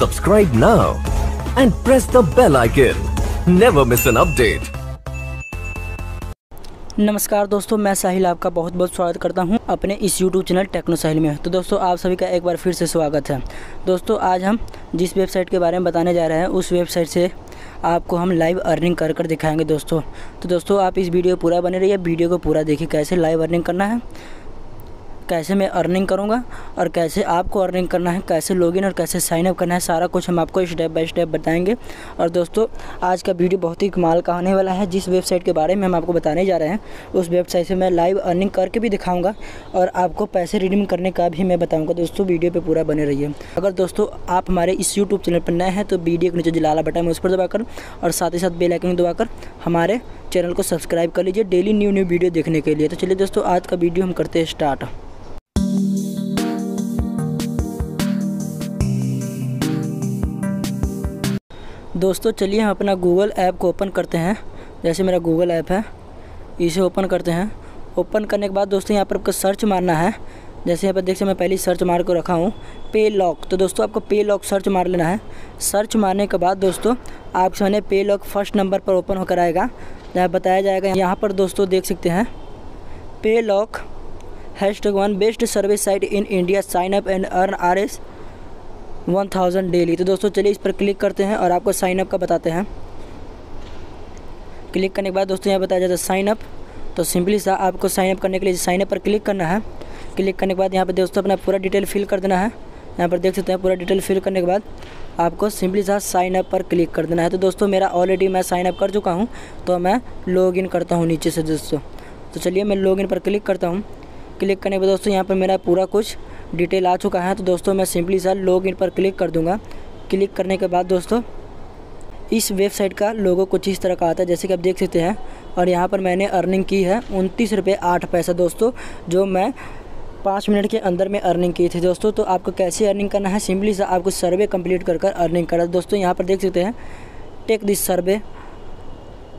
Subscribe now and press the bell icon. Never miss an update. नमस्कार दोस्तों, मैं साहिल आपका बहुत बहुत स्वागत करता हूँ अपने इस यूट्यूब चैनल टेक्नो साहिल में तो दोस्तों, आप सभी का एक बार फिर से स्वागत है दोस्तों, आज हम जिस वेबसाइट के बारे में बताने जा रहे हैं, उस वेबसाइट से आपको हम लाइव अर्निंग कर कर दिखाएँगे दोस्तों तो दोस्तों, आप इस वीडियो पूरा बने रहिए, वीडियो को पूरा देखिए, कैसे लाइव अर्निंग करना है कैसे मैं अर्निंग करूँगा और कैसे आपको अर्निंग करना है, कैसे लॉगिन और कैसे साइनअप करना है, सारा कुछ हम आपको स्टेप बाय स्टेप बताएँगे। और दोस्तों, आज का वीडियो बहुत ही कमाल का होने वाला है, जिस वेबसाइट के बारे में हम आपको बताने जा रहे हैं, उस वेबसाइट से मैं लाइव अर्निंग करके भी दिखाऊँगा और आपको पैसे रिडीम करने का भी मैं बताऊँगा। दोस्तों वीडियो पर पूरा बने रहिए। अगर दोस्तों, आप हमारे इस यूट्यूब चैनल पर नए हैं तो वीडियो के नीचे जो लाला बटन है, उस पर दबाकर और साथ ही साथ बेल आइकन दबाकर हमारे चैनल को सब्सक्राइब कर लीजिए डेली न्यू न्यू वीडियो देखने के लिए। तो चलिए दोस्तों, आज का वीडियो हम करते हैं स्टार्ट दोस्तों, चलिए हम अपना गूगल ऐप को ओपन करते हैं। जैसे मेरा गूगल ऐप है, इसे ओपन करते हैं। ओपन करने के बाद दोस्तों, यहाँ पर आपको सर्च मारना है। जैसे यहाँ पर देख सकते मैं पहले सर्च मार कर रखा हूँ। पे लॉक तो दोस्तों, आपको पे लॉक सर्च मार लेना है। सर्च मारने के बाद दोस्तों, आप सामने पे लॉक फ़र्स्ट नंबर पर ओपन होकर आएगा। जहाँ बताया जाएगा, यहाँ पर दोस्तों देख सकते हैं। Pay lock hash one best service site in India sign up and earn R S one thousand daily तो दोस्तों, चलिए इस पर क्लिक करते हैं और आपको साइनअप का बताते हैं। क्लिक करने के बाद दोस्तों, यहाँ बताया जाता है साइनअप तो सिंपली सा आपको साइनअप करने के लिए साइनअप पर क्लिक करना है। क्लिक करने के बाद यहाँ पर दोस्तों, अपना पूरा डिटेल फिल कर देना है। यहाँ पर देख सकते हैं, पूरा डिटेल फिल करने के बाद आपको सिंपली सा साइन अप पर क्लिक कर देना है। तो दोस्तों, मेरा ऑलरेडी मैं साइन अप कर चुका हूँ। तो मैं लॉग इन करता हूँ नीचे से दोस्तों। तो चलिए मैं लॉगिन पर क्लिक करता हूँ। क्लिक करने के बाद दोस्तों यहाँ पर मेरा पूरा कुछ डिटेल आ चुका है। तो दोस्तों मैं सिंपली सा लॉग इन पर क्लिक कर दूँगा। क्लिक करने के बाद दोस्तों इस वेबसाइट का लोगो कुछ इस तरह का आता है, जैसे कि आप देख सकते हैं। और यहाँ पर मैंने अर्निंग की है उनतीस रुपये आठ पैसा दोस्तों, जो मैं पाँच मिनट के अंदर में अर्निंग की थी दोस्तों। तो आपको कैसे अर्निंग करना है, सिंपली सा आपको सर्वे कंप्लीट कर कर अर्निंग करा। दोस्तों यहाँ पर देख सकते हैं take this survey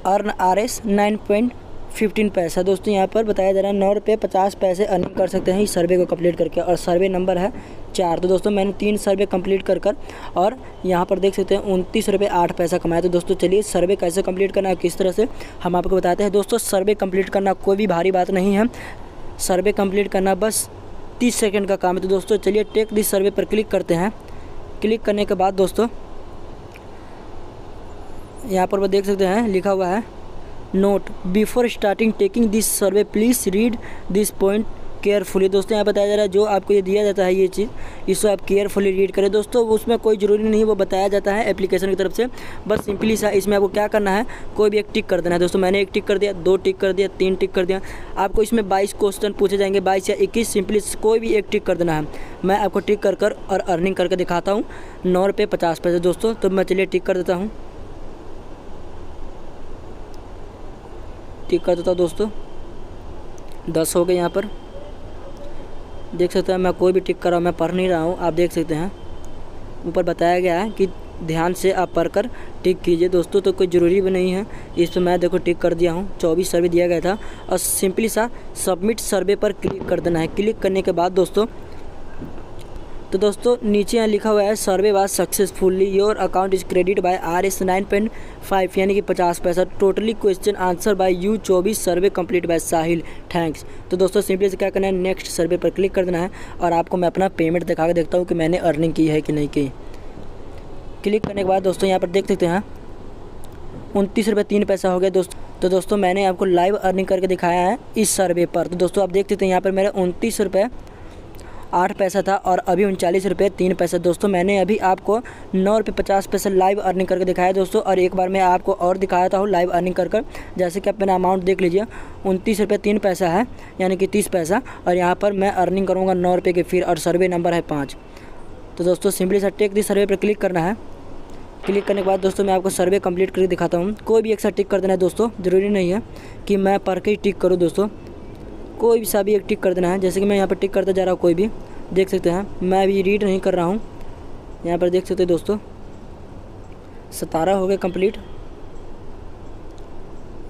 earn R S nine point fifteen पैसा। दोस्तों, यहाँ पर बताया जा रहा है, नौ रुपये पचास पैसे अर्निंग कर सकते हैं इस सर्वे को कंप्लीट करके, और सर्वे नंबर है चार। तो दोस्तों, मैंने तीन सर्वे कंप्लीट कर कर, और यहाँ पर देख सकते हैं, उनतीस रुपये आठ पैसा कमाया। तो दोस्तों, चलिए सर्वे कैसे कंप्लीट करना है, किस तरह से हम आपको बताते हैं। दोस्तों सर्वे कंप्लीट करना कोई भी भारी बात नहीं है। सर्वे कंप्लीट करना बस तीस सेकेंड का काम है। तो दोस्तों, चलिए टेक दिस सर्वे पर क्लिक करते हैं। क्लिक करने के बाद दोस्तों, यहाँ पर वो देख सकते हैं, लिखा हुआ है note before starting taking this survey please read this point carefully दोस्तों, यहाँ बताया जा रहा है, जो आपको ये दिया जाता है ये चीज़, इसको आप केयरफुली रीड करें। दोस्तों, उसमें कोई ज़रूरी नहीं वो बताया जाता है एप्लीकेशन की तरफ़ से। बस सिंपली सा इसमें आपको क्या करना है, कोई भी एक टिक कर देना है। दोस्तों, मैंने एक टिक कर दिया, दो टिक कर दिया, तीन टिक कर दिया। आपको इसमें बाईस क्वेश्चन पूछे जाएँगे, बाईस या इक्कीस सिंपली कोई भी एक टिक कर देना है। मैं आपको टिक कर कर और अर्निंग करके दिखाता हूँ, नौ रुपये पचास पैसे। दोस्तों तो मैं चलिए टिक कर देता हूँ। टिक कर देता हूँ दोस्तों। दस हो गए यहाँ पर। देख सकते हैं मैं कोई भी टिक कर रहा हूँ मैं पढ़ नहीं रहा हूँ, आप देख सकते हैं। ऊपर बताया गया है कि ध्यान से आप पढ़कर टिक कीजिए। दोस्तों तो कोई ज़रूरी भी नहीं है। इस पर मैं देखो टिक कर दिया हूँ, चौबीस सर्वे दिया गया था। और सिंपली सा, सबमिट सर्वे पर क्लिक कर देना है। क्लिक करने के बाद दोस्तों तो दोस्तों, नीचे यहाँ लिखा हुआ है, survey was successfully your account is credit by R S nine point five यानी कि पचास पैसा। Totally question answer by you चौबीस survey complete by Sahil thanks तो दोस्तों सिंपली से क्या करना है? नेक्स्ट सर्वे पर क्लिक कर देना है और आपको मैं अपना पेमेंट दिखा कर देखता हूँ कि मैंने अर्निंग की है कि नहीं की। क्लिक करने के बाद दोस्तों, यहाँ पर देख सकते हैं, उनतीस रुपये तीन पैसा हो गया दोस्तों तो दोस्तों, मैंने आपको लाइव अर्निंग करके दिखाया है इस सर्वे पर। तो दोस्तों, आप देख सकते हैं, यहाँ पर मेरे उनतीस रुपये आठ पैसा था और अभी उनचालीस रुपये, तीन पैसा। दोस्तों, मैंने अभी आपको नौ रुपये पचास पैसे लाइव अर्निंग करके दिखाया दोस्तों, और एक बार मैं आपको और दिखाया था लाइव अर्निंग कर कर। जैसे कि आप मेरा अमाउंट देख लीजिए, उनतीस रुपये तीन पैसा है, यानी कि तीस पैसा, और यहाँ पर मैं अर्निंग करूँगा नौ रुपये के फिर, और सर्वे नंबर है पाँच। तो दोस्तों सिंपली सा टेक दी सर्वे पर क्लिक करना है। क्लिक करने के बाद दोस्तों, मैं आपको सर्वे कंप्लीट करके दिखाता हूँ। कोई भी एक साथ टिक कर देना है दोस्तों, ज़रूरी नहीं है कि मैं पढ़ के ही टिक करूँ दोस्तों। कोई भी सा भी एक टिक कर देना है। जैसे कि मैं यहाँ पर टिक करता जा रहा हूँ, कोई भी। देख सकते हैं। मैं अभी रीड नहीं कर रहा हूँ। यहाँ पर देख सकते हैं दोस्तों। सतारह हो गए कंप्लीट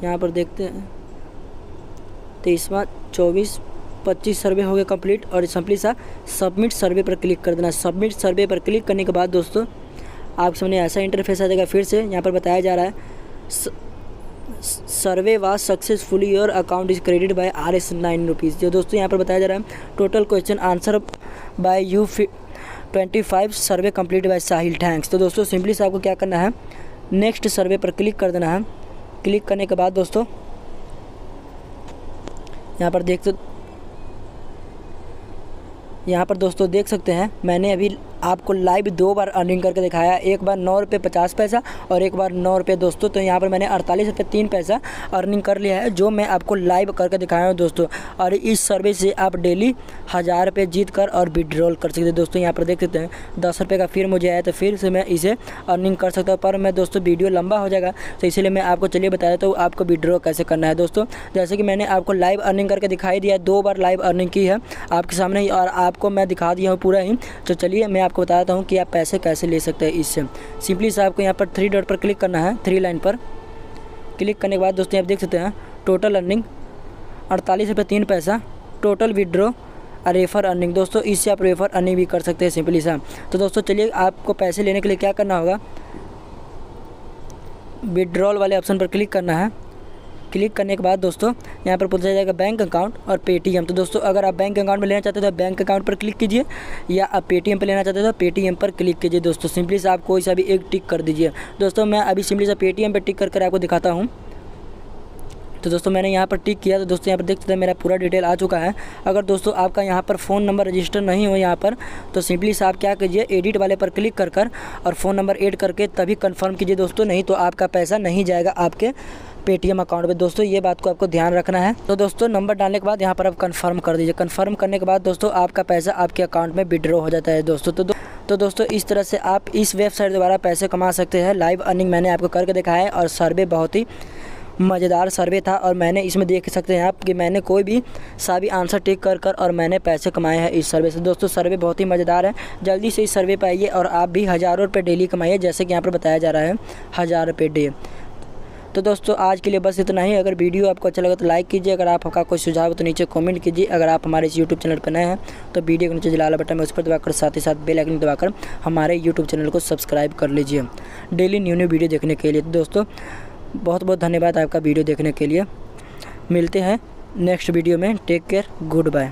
यहाँ पर देखते हैं। तेईसवा, चौबीस, पच्चीस सर्वे हो गए कंप्लीट और सिंपली सा सबमिट सर्वे पर क्लिक कर देना सबमिट सर्वे पर क्लिक करने के बाद दोस्तों, आप सामने ऐसा इंटरफेस आ जाएगा फिर से। यहाँ पर बताया जा रहा है। Survey was successfully your account is credit by R S nine rupees जो दोस्तों यहाँ पर बताया जा रहा है total question answer by you twenty five survey complete by Sahil thanks तो दोस्तों सिंपली से आपको क्या करना है नेक्स्ट सर्वे पर क्लिक कर देना है। क्लिक करने के बाद दोस्तों, यहाँ पर देख यहाँ पर दोस्तों देख सकते हैं, मैंने अभी आपको लाइव दो बार अर्निंग करके दिखाया एक बार नौ रुपये पचास पैसा और एक बार नौ रुपये दोस्तों। तो यहाँ पर मैंने अड़तालीस रुपये तीन पैसा अर्निंग कर लिया है, जो मैं आपको लाइव करके दिखाया हूँ दोस्तों। और इस सर्विस से आप डेली हज़ार रुपये जीत कर और विड्रॉल कर सकते हैं। दोस्तों, यहाँ पर देख सकते हैं, दस रुपये का फिर मुझे आया तो फिर से मैं इसे अर्निंग कर सकता हूँ। पर मैं दोस्तों, वीडियो लंबा हो जाएगा तो इसलिए मैं आपको चलिए बता देता हूँ, आपको विड्रॉ कैसे करना है दोस्तों। जैसे कि मैंने आपको लाइव अर्निंग करके दिखाई दिया, दो बार लाइव अर्निंग की है आपके सामने और आपको मैं दिखा दिया हूँ पूरा ही। तो चलिए, मैं आपको बताता हूँ कि आप पैसे कैसे ले सकते हैं इससे। सिंपली से आपको यहाँ पर थ्री डॉट पर क्लिक करना है थ्री लाइन पर। क्लिक करने के बाद दोस्तों आप देख सकते हैं टोटल अर्निंग अड़तालीस रुपये तीन पैसा टोटल विड्रो रेफ़र अर्निंग दोस्तों, इससे आप रेफ़र अर्निंग भी कर सकते हैं सिंपली सा। तो दोस्तों, चलिए आपको पैसे लेने के लिए क्या करना होगा? विड्रॉल वाले ऑप्शन पर क्लिक करना है। क्लिक करने के बाद दोस्तों, यहाँ पर पूछा जाएगा बैंक अकाउंट और पेटीएम। तो दोस्तों, अगर आप बैंक अकाउंट में लेना चाहते हो तो बैंक अकाउंट पर क्लिक कीजिए या आप पेटीएम पर लेना चाहते हो तो पेटीएम पर क्लिक कीजिए दोस्तों। सिंपली से आप कोई सा भी एक टिक कर दीजिए। दोस्तों, मैं अभी सिंपली से पेटीएम पर टिक करके आपको दिखाता हूँ। तो दोस्तों, मैंने यहाँ पर टिक किया। तो दोस्तों, यहाँ पर देख सकते हैं मेरा पूरा डिटेल आ चुका है। अगर दोस्तों, आपका यहाँ पर फ़ोन नंबर रजिस्टर नहीं हो यहाँ पर तो सिंपली से आप क्या कीजिए, एडिट वाले पर क्लिक कर कर और फ़ोन नंबर ऐड करके तभी कंफर्म कीजिए दोस्तों। नहीं तो आपका पैसा नहीं जाएगा आपके पेटीएम अकाउंट में दोस्तों ये बात को आपको ध्यान रखना है। तो दोस्तों नंबर डालने के बाद यहाँ पर आप कन्फर्म कर दीजिए। कन्फर्म करने के बाद दोस्तों आपका पैसा आपके अकाउंट में विड्रॉ हो जाता है दोस्तों। तो दो, तो दोस्तों इस तरह से आप इस वेबसाइट द्वारा पैसे कमा सकते हैं। लाइव अर्निंग मैंने आपको करके दिखाया है और सर्वे बहुत ही मज़ेदार सर्वे था और मैंने इसमें देख सकते हैं आप कि मैंने कोई भी सा भी आंसर टिक कर कर और मैंने पैसे कमाए हैं इस सर्वे से। दोस्तों सर्वे बहुत ही मज़ेदार है। जल्दी से इस सर्वे पर आइए और आप भी हज़ारों रुपये डेली कमाइए जैसे कि यहाँ पर बताया जा रहा है हज़ार रुपये डे तो दोस्तों, आज के लिए बस इतना ही। अगर वीडियो आपको अच्छा लगा तो लाइक कीजिए। अगर आपका कोई सुझाव हो तो नीचे कमेंट कीजिए। अगर आप हमारे इस यूट्यूब चैनल पर नए हैं तो वीडियो के नीचे लाल बटन में उस पर दबाकर साथ ही साथ बेल आइकन दबाकर हमारे यूट्यूब चैनल को सब्सक्राइब कर लीजिए। डेली न्यू न्यू वीडियो देखने के लिए। तो दोस्तों बहुत बहुत धन्यवाद आपका वीडियो देखने के लिए। मिलते हैं नेक्स्ट वीडियो में। Take care. Good bye.